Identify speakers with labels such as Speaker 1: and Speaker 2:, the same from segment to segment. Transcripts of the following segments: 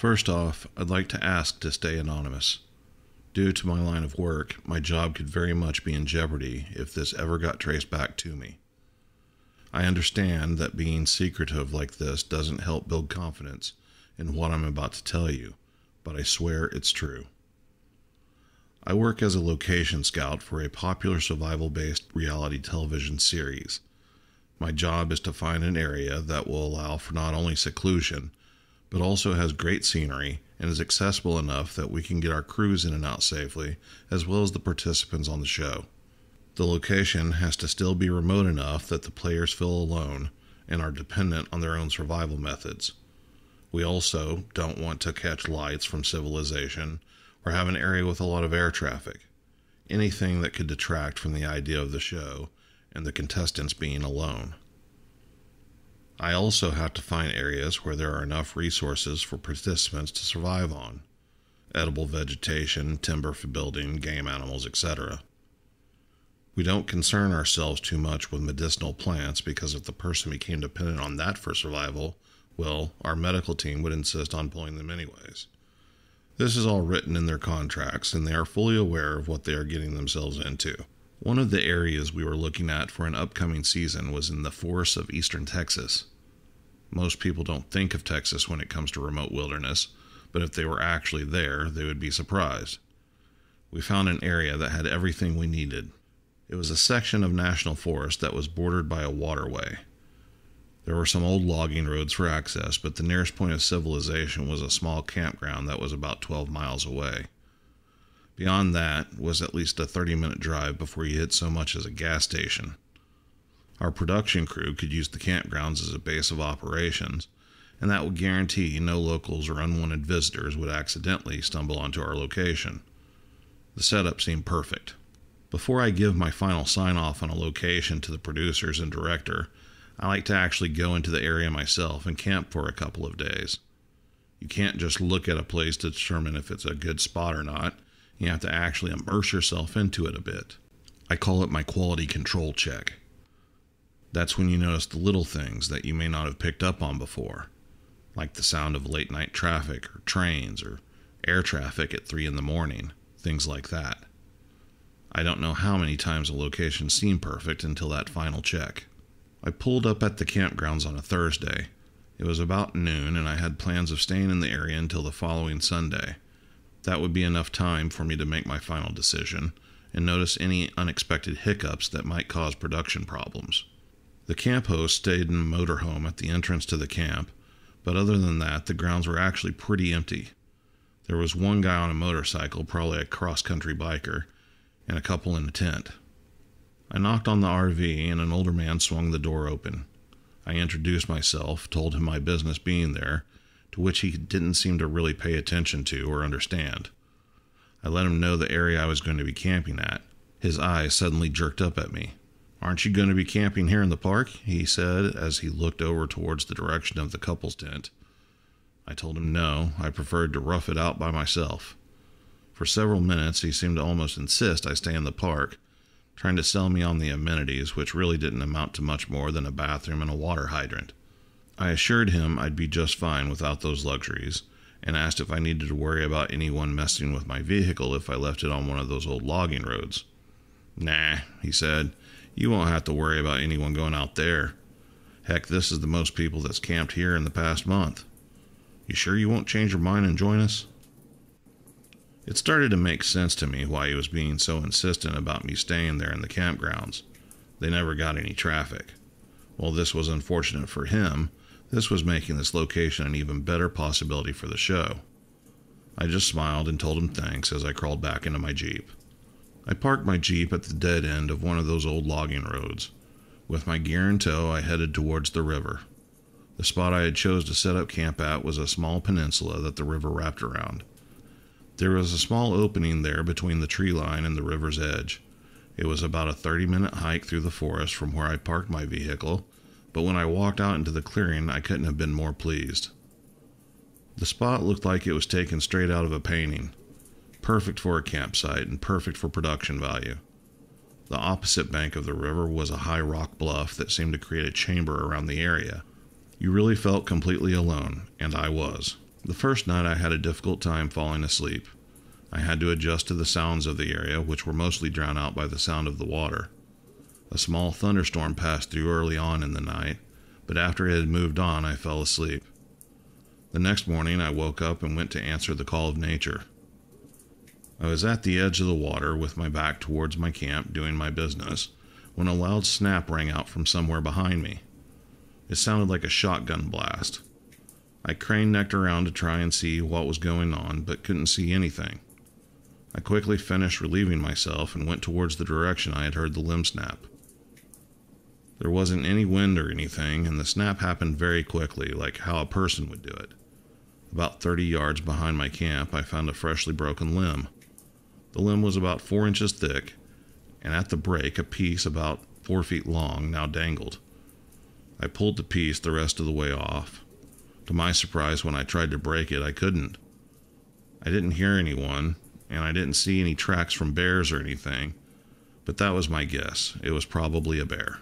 Speaker 1: First off, I'd like to ask to stay anonymous. Due to my line of work, my job could very much be in jeopardy if this ever got traced back to me. I understand that being secretive like this doesn't help build confidence in what I'm about to tell you, but I swear it's true. I work as a location scout for a popular survival based reality television series. My job is to find an area that will allow for not only seclusion, but also has great scenery and is accessible enough that we can get our crews in and out safely, as well as the participants on the show. The location has to still be remote enough that the players feel alone and are dependent on their own survival methods. We also don't want to catch lights from civilization or have an area with a lot of air traffic. Anything that could detract from the idea of the show and the contestants being alone. I also have to find areas where there are enough resources for participants to survive on edible vegetation, timber for building, game animals, etc. We don't concern ourselves too much with medicinal plants because if the person became dependent on that for survival, well, our medical team would insist on pulling them anyways. This is all written in their contracts, and they are fully aware of what they are getting themselves into. One of the areas we were looking at for an upcoming season was in the forests of eastern Texas. Most people don't think of Texas when it comes to remote wilderness, but if they were actually there, they would be surprised. We found an area that had everything we needed. It was a section of national forest that was bordered by a waterway. There were some old logging roads for access, but the nearest point of civilization was a small campground that was about 12 miles away. Beyond that was at least a 30 minute drive before you hit so much as a gas station. Our production crew could use the campgrounds as a base of operations, and that would guarantee no locals or unwanted visitors would accidentally stumble onto our location. The setup seemed perfect. Before I give my final sign off on a location to the producers and director, I like to actually go into the area myself and camp for a couple of days. You can't just look at a place to determine if it's a good spot or not. You have to actually immerse yourself into it a bit. I call it my quality control check. That's when you notice the little things that you may not have picked up on before, like the sound of late night traffic or trains or air traffic at 3 in the morning, things like that. I don't know how many times a location seemed perfect until that final check. I pulled up at the campgrounds on a Thursday. It was about noon, and I had plans of staying in the area until the following Sunday. That would be enough time for me to make my final decision and notice any unexpected hiccups that might cause production problems. The camp host stayed in a motorhome at the entrance to the camp, but other than that, the grounds were actually pretty empty. There was one guy on a motorcycle, probably a cross country biker, and a couple in a tent. I knocked on the RV, and an older man swung the door open. I introduced myself, told him my business being there, to which he didn't seem to really pay attention to or understand. I let him know the area I was going to be camping at. His eyes suddenly jerked up at me. Aren't you going to be camping here in the park? he said as he looked over towards the direction of the couple's tent. I told him no, I preferred to rough it out by myself. For several minutes, he seemed to almost insist I stay in the park, trying to sell me on the amenities, which really didn't amount to much more than a bathroom and a water hydrant. I assured him I'd be just fine without those luxuries, and asked if I needed to worry about anyone messing with my vehicle if I left it on one of those old logging roads. Nah, he said. You won't have to worry about anyone going out there. Heck, this is the most people that's camped here in the past month. You sure you won't change your mind and join us? It started to make sense to me why he was being so insistent about me staying there in the campgrounds. They never got any traffic. While this was unfortunate for him, this was making this location an even better possibility for the show. I just smiled and told him thanks as I crawled back into my Jeep. I parked my Jeep at the dead end of one of those old logging roads. With my gear in tow, I headed towards the river. The spot I had chose to set up camp at was a small peninsula that the river wrapped around. There was a small opening there between the tree line and the river's edge. It was about a 30 minute hike through the forest from where I parked my vehicle, but when I walked out into the clearing, I couldn't have been more pleased. The spot looked like it was taken straight out of a painting perfect for a campsite and perfect for production value. The opposite bank of the river was a high rock bluff that seemed to create a chamber around the area. You really felt completely alone, and I was. The first night I had a difficult time falling asleep. I had to adjust to the sounds of the area, which were mostly drowned out by the sound of the water. A small thunderstorm passed through early on in the night, but after it had moved on, I fell asleep. The next morning, I woke up and went to answer the call of nature. I was at the edge of the water with my back towards my camp doing my business when a loud snap rang out from somewhere behind me. It sounded like a shotgun blast. I craned necked around to try and see what was going on, but couldn't see anything. I quickly finished relieving myself and went towards the direction I had heard the limb snap. There wasn't any wind or anything, and the snap happened very quickly, like how a person would do it. About 30 yards behind my camp, I found a freshly broken limb. The limb was about four inches thick, and at the break, a piece about four feet long now dangled. I pulled the piece the rest of the way off. To my surprise, when I tried to break it, I couldn't. I didn't hear anyone, and I didn't see any tracks from bears or anything, but that was my guess. It was probably a bear.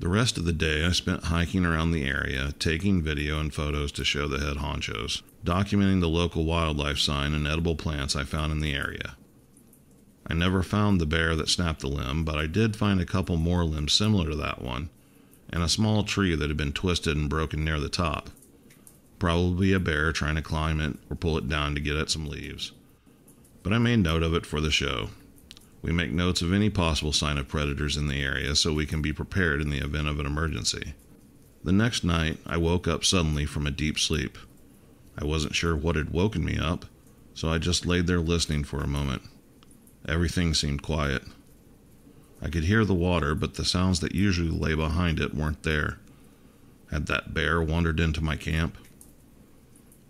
Speaker 1: The rest of the day I spent hiking around the area, taking video and photos to show the head honchos, documenting the local wildlife sign and edible plants I found in the area. I never found the bear that snapped the limb, but I did find a couple more limbs similar to that one, and a small tree that had been twisted and broken near the top. Probably a bear trying to climb it or pull it down to get at some leaves but I made note of it for the show. We make notes of any possible sign of predators in the area so we can be prepared in the event of an emergency. The next night, I woke up suddenly from a deep sleep. I wasn't sure what had woken me up, so I just laid there listening for a moment. Everything seemed quiet. I could hear the water, but the sounds that usually lay behind it weren't there. Had that bear wandered into my camp?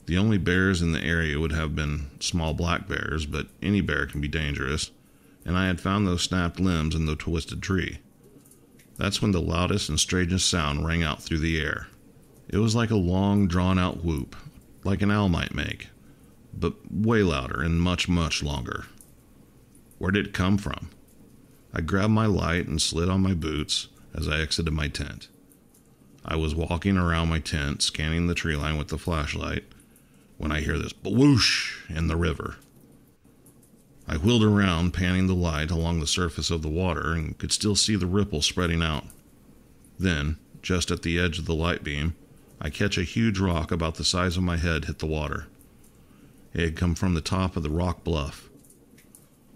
Speaker 1: The only bears in the area would have been small black bears, but any bear can be dangerous, and I had found those snapped limbs in the twisted tree. That's when the loudest and strangest sound rang out through the air. It was like a long, drawn out whoop, like an owl might make, but way louder and much, much longer. Where did it come from? I grabbed my light and slid on my boots as I exited my tent. I was walking around my tent, scanning the tree line with the flashlight when I hear this whoosh in the river. I wheeled around, panning the light along the surface of the water, and could still see the ripple spreading out. Then, just at the edge of the light beam, I catch a huge rock about the size of my head hit the water. It had come from the top of the rock bluff.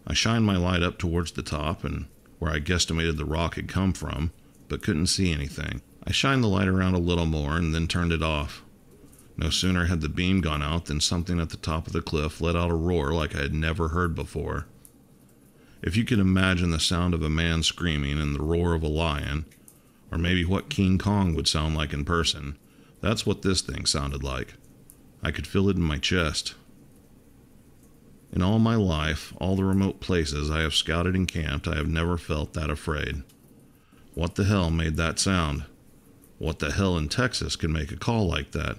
Speaker 1: I shined my light up towards the top and where I guesstimated the rock had come from, but couldn't see anything. I shined the light around a little more and then turned it off. No sooner had the beam gone out than something at the top of the cliff let out a roar like I had never heard before. If you could imagine the sound of a man screaming and the roar of a lion, or maybe what King Kong would sound like in person, that's what this thing sounded like. I could feel it in my chest. In all my life, all the remote places I have scouted and camped, I have never felt that afraid. What the hell made that sound? What the hell in Texas could make a call like that?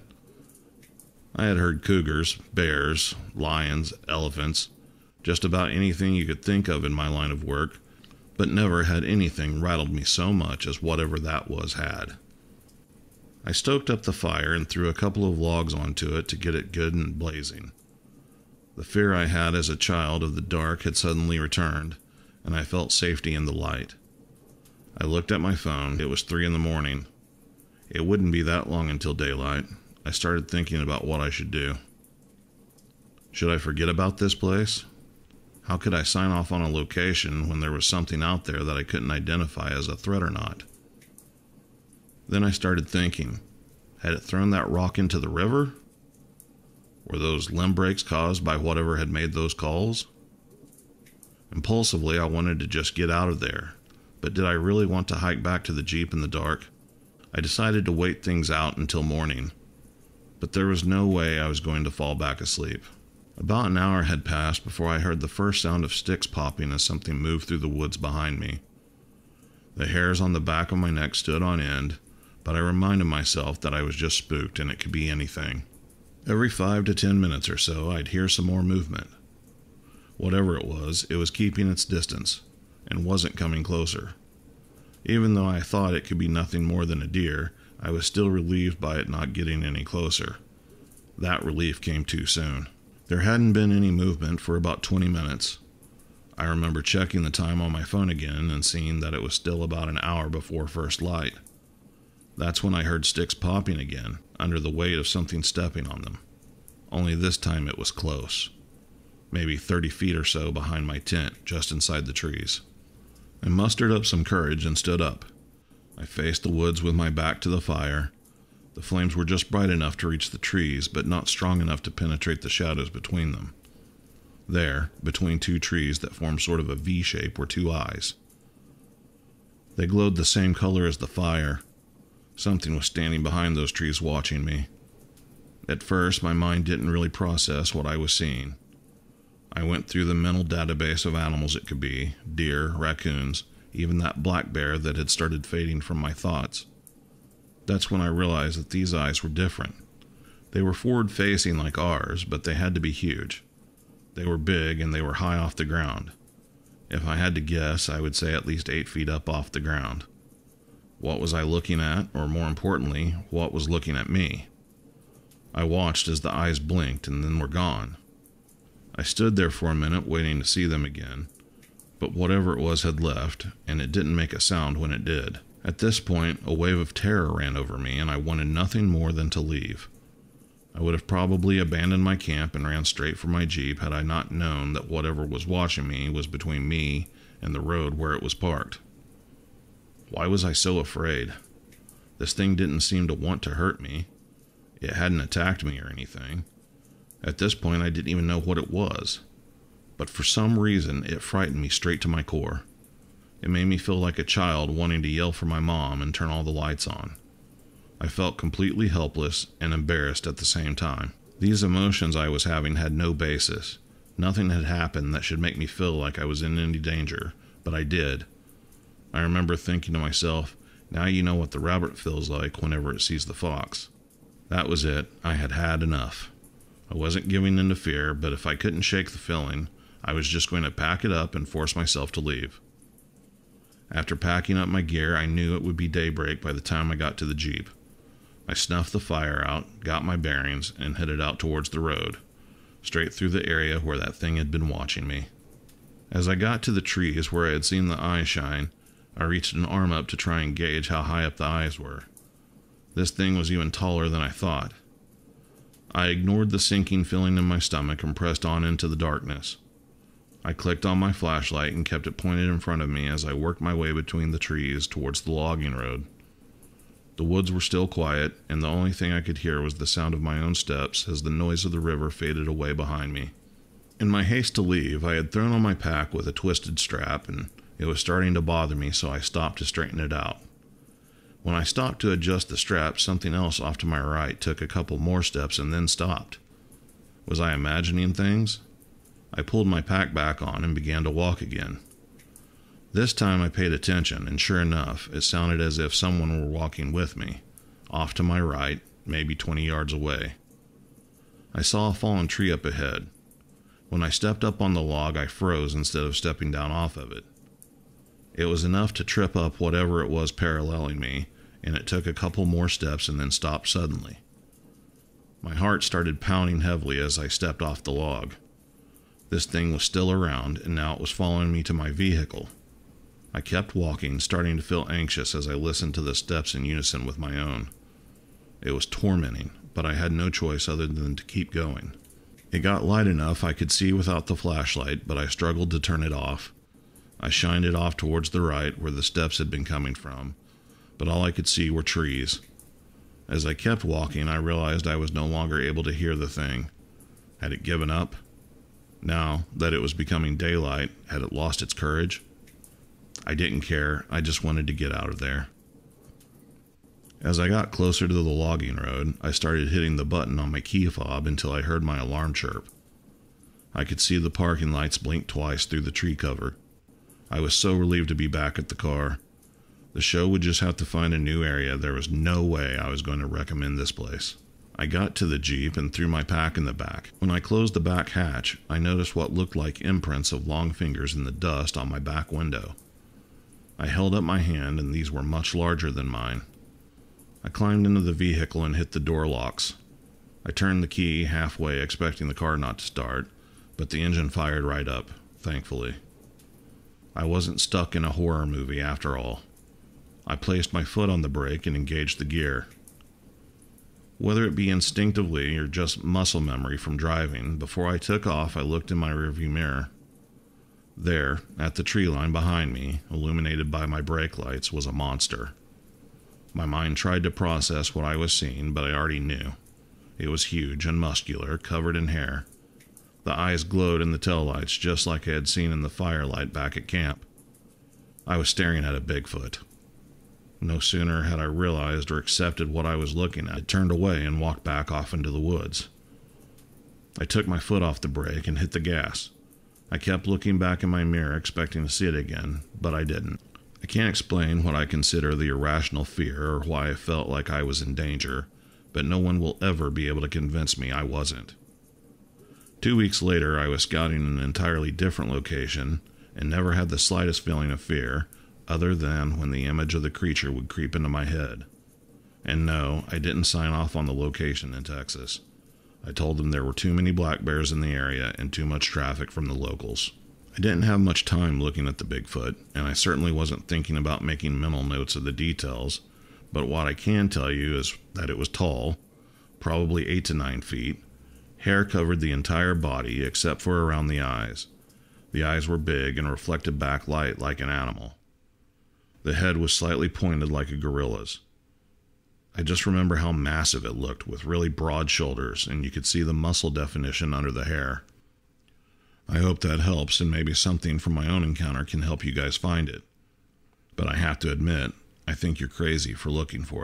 Speaker 1: I had heard cougars, bears, lions, elephants, just about anything you could think of in my line of work, but never had anything rattled me so much as whatever that was had. I stoked up the fire and threw a couple of logs onto it to get it good and blazing. The fear I had as a child of the dark had suddenly returned, and I felt safety in the light. I looked at my phone. It was three in the morning. It wouldn't be that long until daylight, I started thinking about what I should do. Should I forget about this place? How could I sign off on a location when there was something out there that I couldn't identify as a threat or not? Then I started thinking had it thrown that rock into the river? Were those limb breaks caused by whatever had made those calls? Impulsively, I wanted to just get out of there, but did I really want to hike back to the Jeep in the dark? I decided to wait things out until morning but there was no way I was going to fall back asleep. About an hour had passed before I heard the first sound of sticks popping as something moved through the woods behind me. The hairs on the back of my neck stood on end, but I reminded myself that I was just spooked and it could be anything. Every five to ten minutes or so, I'd hear some more movement. Whatever it was, it was keeping its distance and wasn't coming closer. Even though I thought it could be nothing more than a deer, I was still relieved by it not getting any closer. That relief came too soon. There hadn't been any movement for about 20 minutes. I remember checking the time on my phone again and seeing that it was still about an hour before first light. That's when I heard sticks popping again, under the weight of something stepping on them. Only this time it was close. Maybe 30 feet or so behind my tent, just inside the trees. I mustered up some courage and stood up. I faced the woods with my back to the fire. The flames were just bright enough to reach the trees, but not strong enough to penetrate the shadows between them. There, between two trees that formed sort of a V shape, were two eyes. They glowed the same color as the fire. Something was standing behind those trees watching me. At first, my mind didn't really process what I was seeing. I went through the mental database of animals it could be deer, raccoons, even that black bear that had started fading from my thoughts. That's when I realized that these eyes were different. They were forward facing like ours, but they had to be huge. They were big and they were high off the ground. If I had to guess, I would say at least eight feet up off the ground. What was I looking at, or more importantly, what was looking at me? I watched as the eyes blinked and then were gone. I stood there for a minute waiting to see them again, but whatever it was had left, and it didn't make a sound when it did. At this point, a wave of terror ran over me, and I wanted nothing more than to leave. I would have probably abandoned my camp and ran straight for my Jeep had I not known that whatever was watching me was between me and the road where it was parked. Why was I so afraid? This thing didn't seem to want to hurt me. It hadn't attacked me or anything. At this point, I didn't even know what it was. But for some reason, it frightened me straight to my core. It made me feel like a child wanting to yell for my mom and turn all the lights on. I felt completely helpless and embarrassed at the same time. These emotions I was having had no basis. Nothing had happened that should make me feel like I was in any danger, but I did. I remember thinking to myself, now you know what the rabbit feels like whenever it sees the fox. That was it. I had had enough. I wasn't giving in to fear, but if I couldn't shake the feeling, I was just going to pack it up and force myself to leave. After packing up my gear, I knew it would be daybreak by the time I got to the Jeep. I snuffed the fire out, got my bearings, and headed out towards the road, straight through the area where that thing had been watching me. As I got to the trees where I had seen the eye shine, I reached an arm up to try and gauge how high up the eyes were. This thing was even taller than I thought. I ignored the sinking feeling in my stomach and pressed on into the darkness. I clicked on my flashlight and kept it pointed in front of me as I worked my way between the trees towards the logging road. The woods were still quiet, and the only thing I could hear was the sound of my own steps as the noise of the river faded away behind me. In my haste to leave, I had thrown on my pack with a twisted strap, and it was starting to bother me, so I stopped to straighten it out. When I stopped to adjust the strap, something else off to my right took a couple more steps and then stopped. Was I imagining things? I pulled my pack back on and began to walk again. This time I paid attention, and sure enough, it sounded as if someone were walking with me, off to my right, maybe 20 yards away. I saw a fallen tree up ahead. When I stepped up on the log, I froze instead of stepping down off of it. It was enough to trip up whatever it was paralleling me, and it took a couple more steps and then stopped suddenly. My heart started pounding heavily as I stepped off the log. This thing was still around, and now it was following me to my vehicle. I kept walking, starting to feel anxious as I listened to the steps in unison with my own. It was tormenting, but I had no choice other than to keep going. It got light enough I could see without the flashlight, but I struggled to turn it off. I shined it off towards the right, where the steps had been coming from, but all I could see were trees. As I kept walking, I realized I was no longer able to hear the thing. Had it given up? Now that it was becoming daylight, had it lost its courage? I didn't care. I just wanted to get out of there. As I got closer to the logging road, I started hitting the button on my key fob until I heard my alarm chirp. I could see the parking lights blink twice through the tree cover. I was so relieved to be back at the car. The show would just have to find a new area. There was no way I was going to recommend this place. I got to the Jeep and threw my pack in the back. When I closed the back hatch, I noticed what looked like imprints of long fingers in the dust on my back window. I held up my hand, and these were much larger than mine. I climbed into the vehicle and hit the door locks. I turned the key halfway, expecting the car not to start, but the engine fired right up, thankfully. I wasn't stuck in a horror movie after all. I placed my foot on the brake and engaged the gear. Whether it be instinctively or just muscle memory from driving, before I took off, I looked in my rearview mirror. There, at the tree line behind me, illuminated by my brake lights, was a monster. My mind tried to process what I was seeing, but I already knew. It was huge and muscular, covered in hair. The eyes glowed in the taillights just like I had seen in the firelight back at camp. I was staring at a Bigfoot. No sooner had I realized or accepted what I was looking at, I turned away and walked back off into the woods. I took my foot off the brake and hit the gas. I kept looking back in my mirror, expecting to see it again, but I didn't. I can't explain what I consider the irrational fear or why I felt like I was in danger, but no one will ever be able to convince me I wasn't. Two weeks later, I was scouting an entirely different location and never had the slightest feeling of fear, other than when the image of the creature would creep into my head. And no, I didn't sign off on the location in Texas. I told them there were too many black bears in the area and too much traffic from the locals. I didn't have much time looking at the Bigfoot, and I certainly wasn't thinking about making mental notes of the details, but what I can tell you is that it was tall, probably 8 to 9 feet. Hair covered the entire body except for around the eyes. The eyes were big and reflected back light like an animal. The head was slightly pointed like a gorilla's. I just remember how massive it looked with really broad shoulders, and you could see the muscle definition under the hair. I hope that helps, and maybe something from my own encounter can help you guys find it. But I have to admit, I think you're crazy for looking for it.